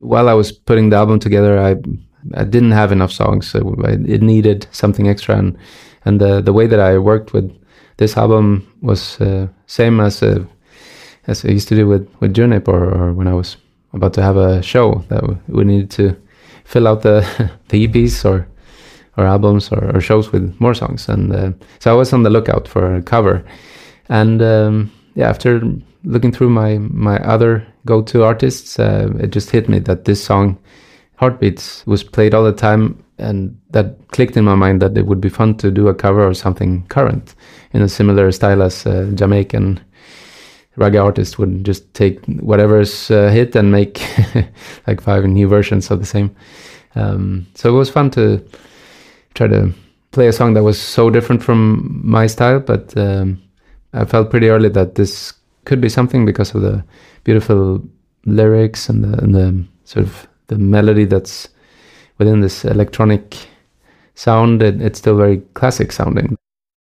while I was putting the album together, I I didn't have enough songs. So it needed something extra, and and the the way that I worked with this album was uh, same as uh, as I used to do with with Junip, or, or when I was about to have a show that we needed to fill out the the EPs or or albums or, or shows with more songs, and uh, so I was on the lookout for a cover, and um, yeah, after looking through my my other go-to artists, uh, it just hit me that this song, Heartbeats, was played all the time, and that clicked in my mind that it would be fun to do a cover of something current in a similar style as uh, Jamaican reggae artist would just take whatever's uh, hit and make like five new versions of the same. Um, so it was fun to try to play a song that was so different from my style, but um, I felt pretty early that this could be something because of the beautiful lyrics and the, and the sort of the melody that's within this electronic sound. It, it's still very classic sounding.